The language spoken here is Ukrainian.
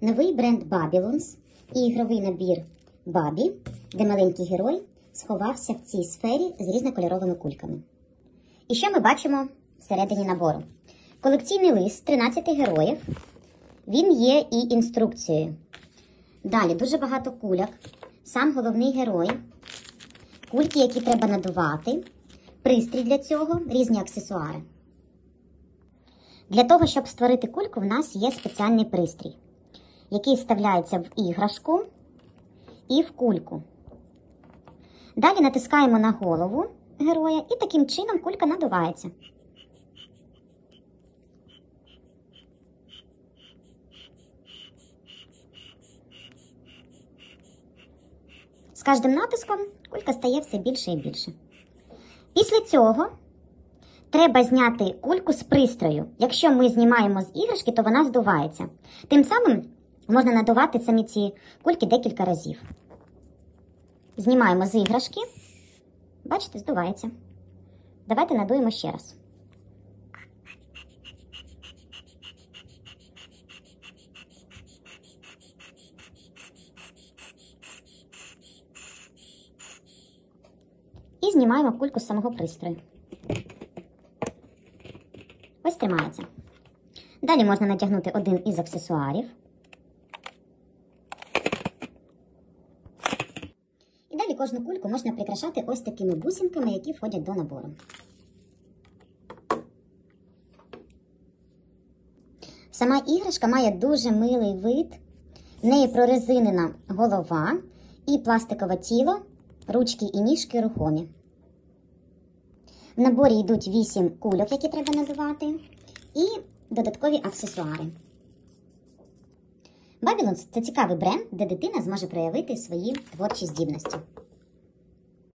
Новий бренд Babylons і ігровий набір Бабі, де маленький герой сховався в цій сфері з різнокольоровими кульками. І що ми бачимо всередині набору? Колекційний лист 13 героїв. Він є і інструкцією. Далі дуже багато куляк. Сам головний герой. Кульки, які треба надувати. Пристрій для цього, різні аксесуари. Для того, щоб створити кульку, в нас є спеціальний пристрій, який вставляється в іграшку і в кульку. Далі натискаємо на голову героя і таким чином кулька надувається. З кожним натиском кулька стає все більше і більше. Після цього треба зняти кульку з пристрою. Якщо ми знімаємо з іграшки, то вона здувається. Тим самим можна надувати самі ці кульки декілька разів. Знімаємо з іграшки. Бачите, здувається. Давайте надуємо ще раз. І знімаємо кульку з самого пристрою. Ось тримається. Далі можна натягнути один із аксесуарів. І далі кожну кульку можна прикрашати ось такими бусинками, які входять до набору. Сама іграшка має дуже милий вид. В неї прорезинена голова і пластикове тіло, ручки і ніжки рухомі. В наборі йдуть 8 кульок, які треба надувати, і додаткові аксесуари. Babylons – це цікавий бренд, де дитина зможе проявити свої творчі здібності.